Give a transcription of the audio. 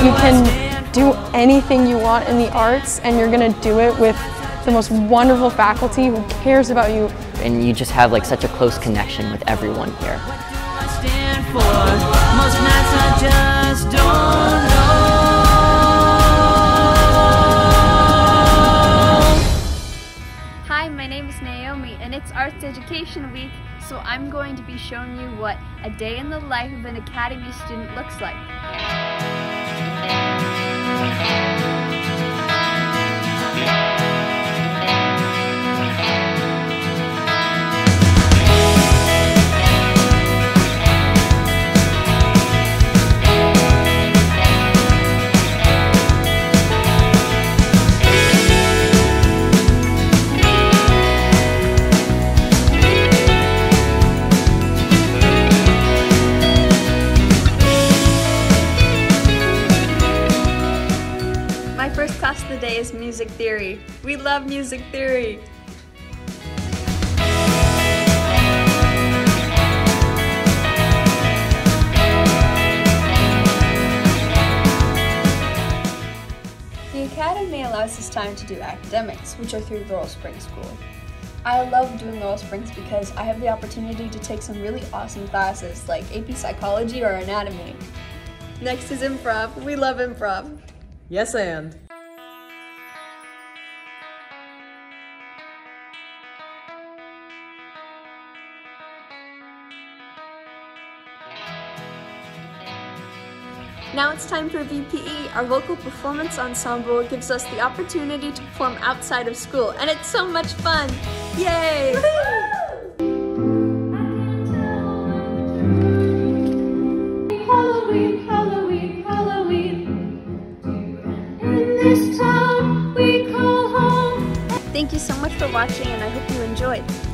You can do anything you want in the arts and you're gonna do it with the most wonderful faculty who cares about you. And you just have like such a close connection with everyone here. Hi, my name is Naomi and it's Arts Education Week, so I'm going to be showing you what a day in the life of an Academy student looks like. My first class of the day is music theory. We love music theory. The Academy allows us time to do academics, which are through the Laurel Springs School. I love doing Laurel Springs because I have the opportunity to take some really awesome classes like AP Psychology or Anatomy. Next is improv. We love improv. Yes, and. Now it's time for VPE. Our vocal performance ensemble gives us the opportunity to perform outside of school, and it's so much fun! Yay! Halloween, Thank you so much for watching, and I hope you enjoyed.